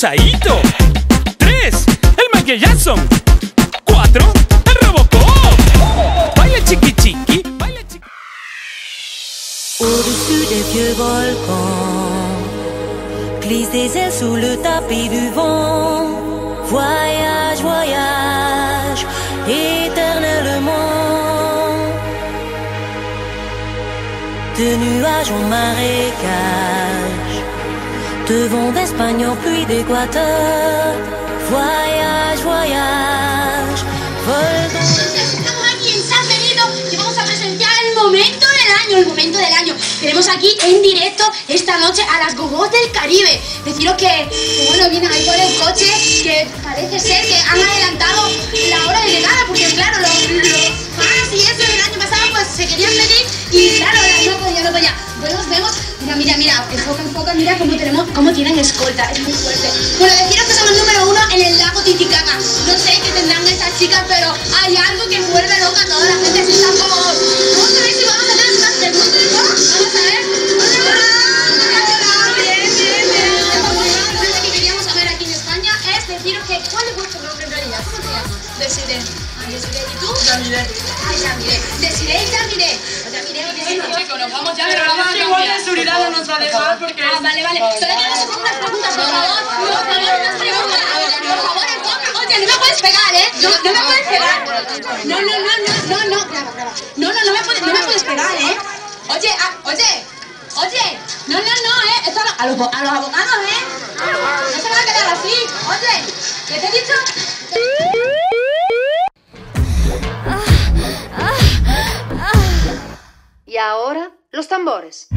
Saito. 3. El Michael Jackson. 4. El Robocop. Baila chiqui chiqui. Baila chiqui. Au-dessus des vieux volcans, glisse des ailes sous le tapis du vent. Voyage, voyage, éternellement. De nuages en marécage, vamos a presenciar el momento del año, el momento del año. Tenemos aquí en directo esta noche a las gogos del Caribe. Deciros que, bueno, vienen ahí por el coche, que parece ser que han adelantado la hora de llegada, porque claro, los mira, mira, enfoca, enfoca, mira cómo tenemos, cómo tienen escolta, es muy fuerte. Bueno, deciros que somos número uno en el lago Titicaca. No sé qué tendrán estas chicas, pero hay algo que vuelve loca a toda la gente. Se están como, vale, vale. Solo hacer unas preguntas, por favor. Por favor, unas preguntas. Por favor, enfoca. Oye, no me puedes pegar, ¿eh? No, no me puedes pegar. No, no, no, no, no, no. Graba, graba. No, no, no me puedes, no me puedes pegar, ¿eh? Oye, ah, oye. Oye, no, no, no, ¿eh? Esto a los, a los, a los abogados, ¿eh? No se van a quedar así. Oye, ¿qué te he dicho? Y ahora, los tambores.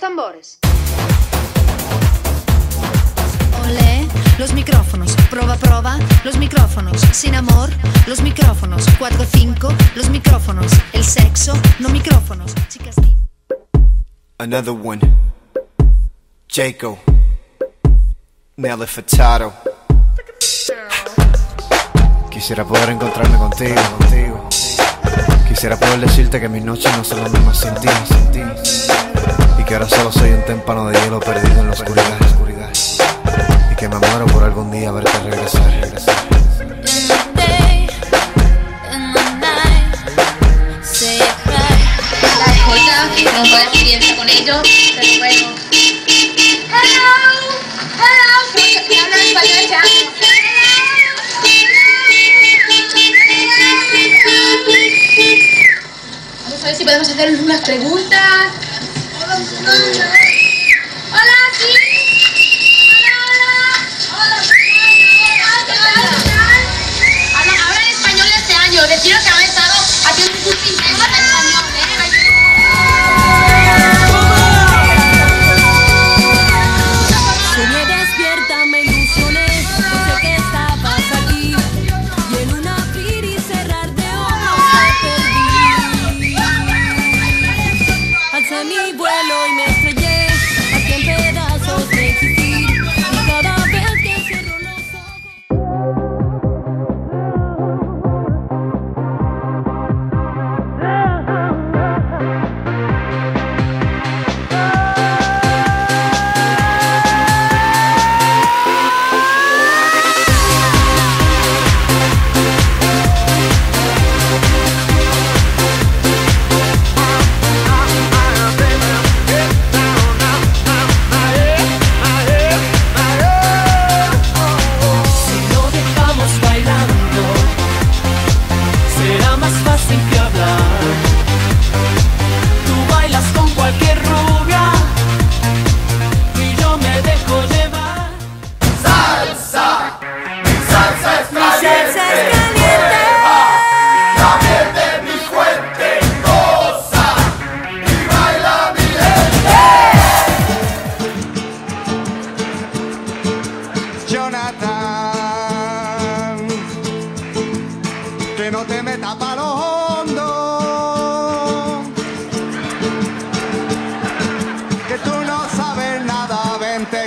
Tambores. Olé, los micrófonos. Proba, proba, los micrófonos. Sin amor, los micrófonos. 4-5, los micrófonos. El sexo, no micrófonos. Chicas. Another one. Jaco. Nelly Furtado. Quisiera poder encontrarme contigo, contigo. Quisiera poder decirte que mis noches no son las mismas sin ti, sin ti. Que ahora solo soy un témpano de hielo perdido en la oscuridad. Y que me muero por algún día verte regresar, regresar. No puedo experiencia con ellos. Hello, hello, ya. Vamos a ver si podemos hacer unas preguntas. Gracias.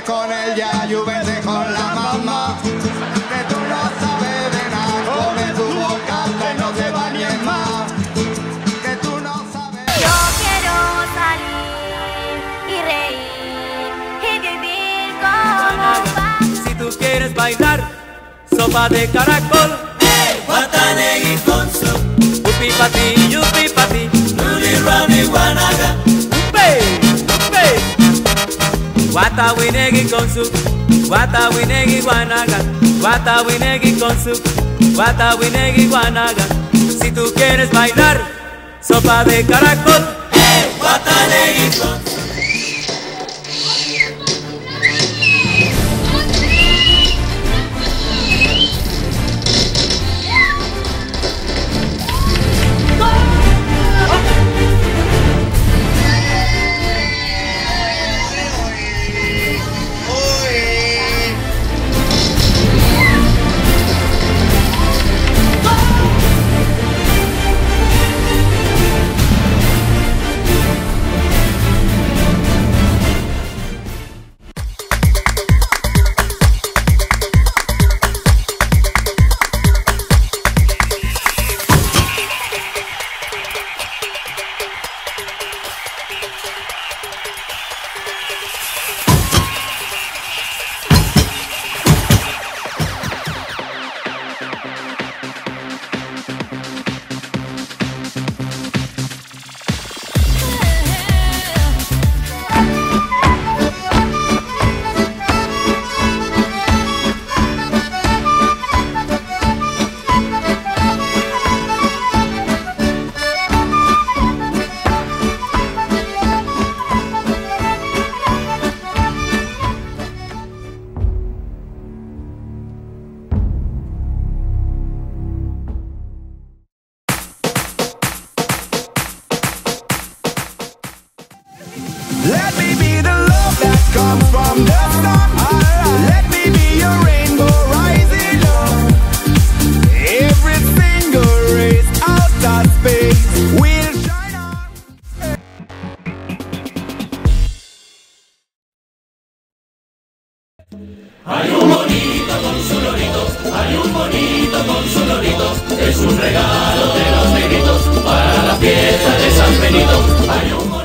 Con el ya, Juventus con la mamá. Que tú no sabes de nada, come tu boca que no te va bañes más. Que tú no sabes. Yo quiero salir y reír y vivir como Si tú quieres bailar, sopa de caracol. Hey, Guatanegui con su. Yupi pati, yupi pati. Rudy, Rami, Guanaga. Guata winegi con su, guata winegi guanaga, guata winegi con su, guata winegi guanaga. Si tú quieres bailar, sopa de caracol. Guatanegui con su. Let Hay un bonito con su lorito, hay un bonito con su lorito, es un regalo de los negritos para la fiesta de San Benito. Hay un